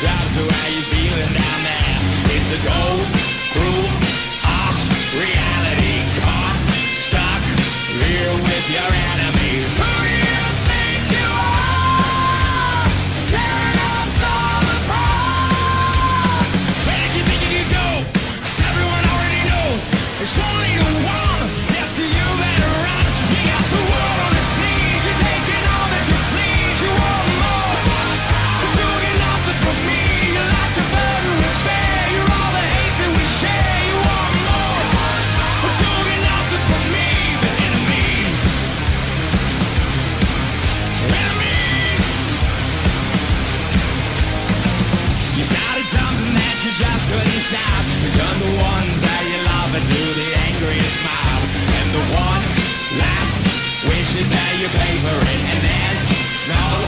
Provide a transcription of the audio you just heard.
Talk to how you feeling down there. It's a cold. you just couldn't stop. Become the ones that you love and do the angriest mob. And the one last wish is that you pay for it. And there's no